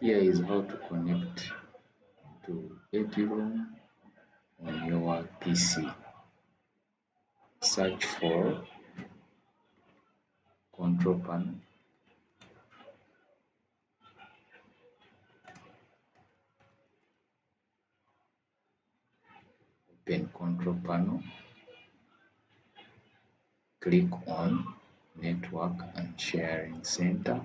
here is how to connect to eduroam on your pc search for control panel. Open control panel. Click on network and sharing center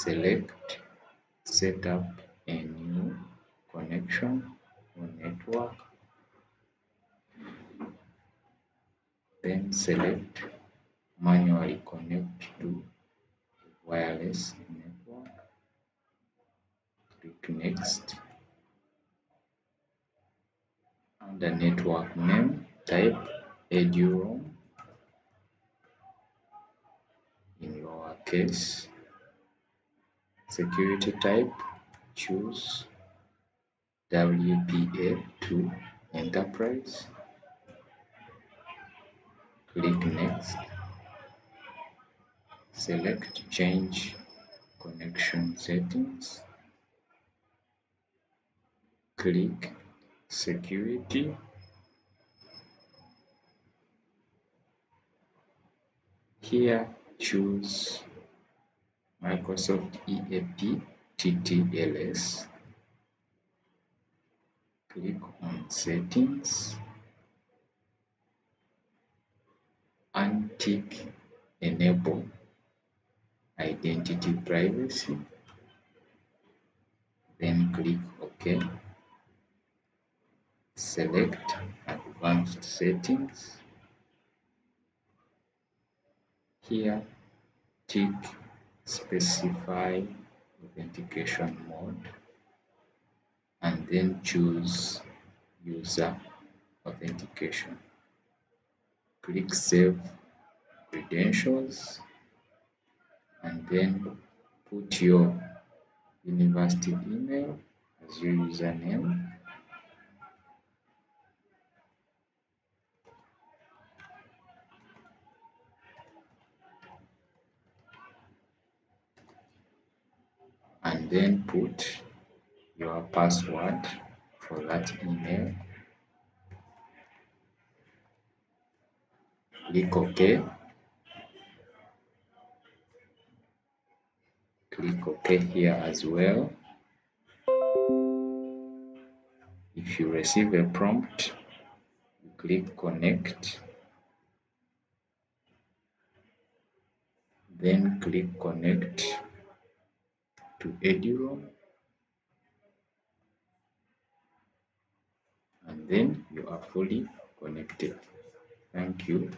select set up a new connection or network then select manually connect to wireless network click next. Under network name type eduroam. In lowercase security type choose WPA2 enterprise. Click next. Select change connection settings. Click security. Here choose Microsoft EAP TTLS. Click on Settings, and tick Enable Identity Privacy, then click OK. Select Advanced Settings. Here, tick specify authentication mode and then choose user authentication. Click save credentials and then put your university email as your username and then put your password for that email. Click ok. Click ok here as well. If you receive a prompt click connect. Then click connect to Eduroam and then you are fully connected. Thank you.